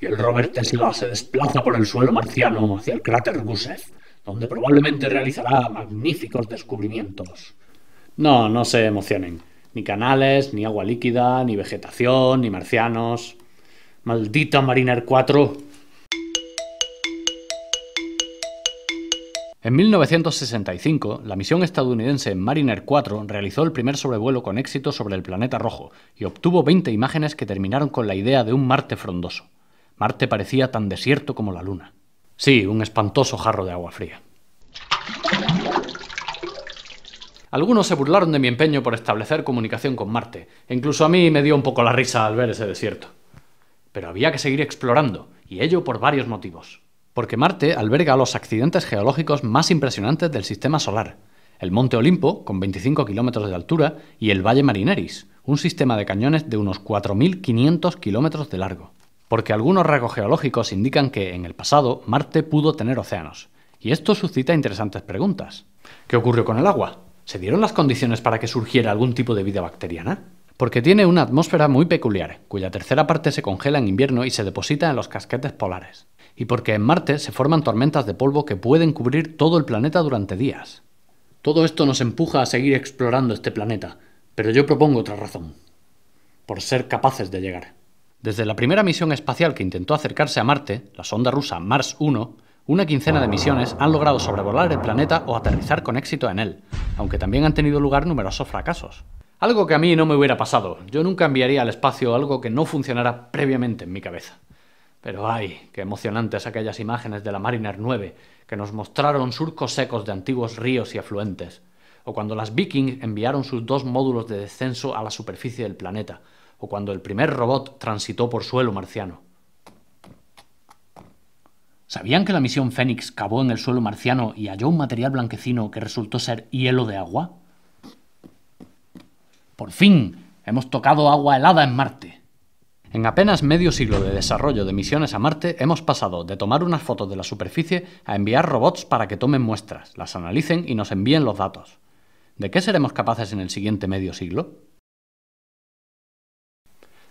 Y el rover Tesla se desplaza por el suelo marciano hacia el cráter Gusev, donde probablemente realizará magníficos descubrimientos. No, no se emocionen. Ni canales, ni agua líquida, ni vegetación, ni marcianos. Maldita Mariner 4. En 1965, la misión estadounidense Mariner 4 realizó el primer sobrevuelo con éxito sobre el planeta rojo y obtuvo 20 imágenes que terminaron con la idea de un Marte frondoso. Marte parecía tan desierto como la Luna. Sí, un espantoso jarro de agua fría. Algunos se burlaron de mi empeño por establecer comunicación con Marte, e incluso a mí me dio un poco la risa al ver ese desierto. Pero había que seguir explorando, y ello por varios motivos porque Marte alberga los accidentes geológicos más impresionantes del sistema solar. El Monte Olimpo, con 25 kilómetros de altura, y el Valle Marineris, un sistema de cañones de unos 4.500 kilómetros de largo. Porque algunos rasgos geológicos indican que, en el pasado, Marte pudo tener océanos. Y esto suscita interesantes preguntas. ¿Qué ocurrió con el agua? ¿Se dieron las condiciones para que surgiera algún tipo de vida bacteriana? Porque tiene una atmósfera muy peculiar, cuya tercera parte se congela en invierno y se deposita en los casquetes polares y porque en Marte se forman tormentas de polvo que pueden cubrir todo el planeta durante días. Todo esto nos empuja a seguir explorando este planeta, pero yo propongo otra razón. Por ser capaces de llegar. Desde la primera misión espacial que intentó acercarse a Marte, la sonda rusa Mars 1, una quincena de misiones han logrado sobrevolar el planeta o aterrizar con éxito en él, aunque también han tenido lugar numerosos fracasos. Algo que a mí no me hubiera pasado. Yo nunca enviaría al espacio algo que no funcionara previamente en mi cabeza. Pero ay, qué emocionantes aquellas imágenes de la Mariner 9 que nos mostraron surcos secos de antiguos ríos y afluentes, o cuando las Vikings enviaron sus dos módulos de descenso a la superficie del planeta, o cuando el primer robot transitó por suelo marciano. ¿Sabían que la misión Fénix cavó en el suelo marciano y halló un material blanquecino que resultó ser hielo de agua? Por fin, hemos tocado agua helada en Marte. En apenas medio siglo de desarrollo de misiones a Marte, hemos pasado de tomar unas fotos de la superficie a enviar robots para que tomen muestras, las analicen y nos envíen los datos. ¿De qué seremos capaces en el siguiente medio siglo?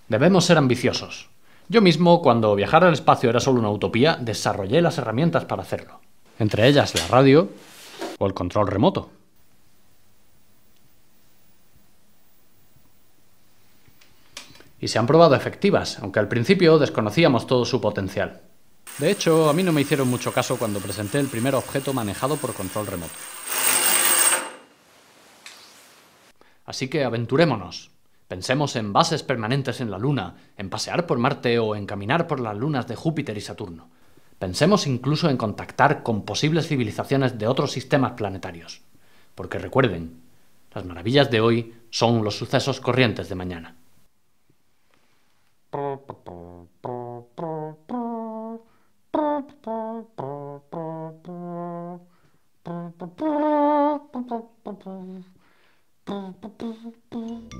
Debemos ser ambiciosos. Yo mismo, cuando viajar al espacio era solo una utopía, desarrollé las herramientas para hacerlo. Entre ellas la radio o el control remoto. Y se han probado efectivas, aunque al principio desconocíamos todo su potencial. De hecho, a mí no me hicieron mucho caso cuando presenté el primer objeto manejado por control remoto. Así que aventurémonos. Pensemos en bases permanentes en la Luna, en pasear por Marte o en caminar por las lunas de Júpiter y Saturno. Pensemos incluso en contactar con posibles civilizaciones de otros sistemas planetarios. Porque recuerden, las maravillas de hoy son los sucesos corrientes de mañana. Boom, boom, boom.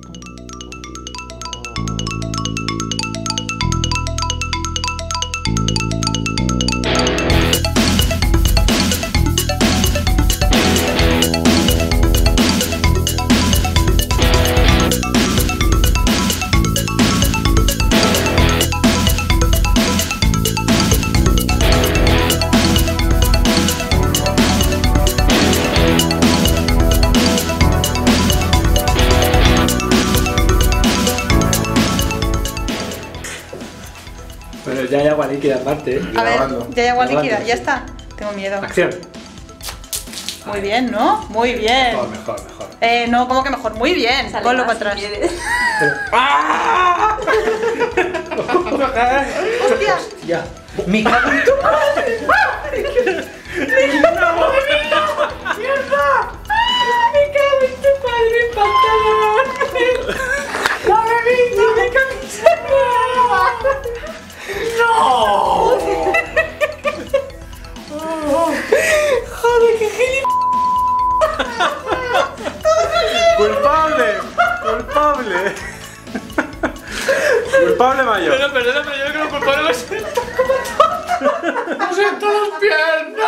Ya hay agua líquida aparte. A ver, ya hay agua líquida, ya está. Tengo miedo. Acción. Muy bien, ¿no? Muy bien. Mejor, mejor, mejor. Eh, no, ¿cómo que mejor? Muy bien. Sale Ponlo más para si atrás. quieres. ¡Ah! ¡Hostia! Ya. ¡Mi cago en tu. culpable mayor. Pero, perdona, pero yo creo que el culpable va a ser esta ¡No siento las piernas!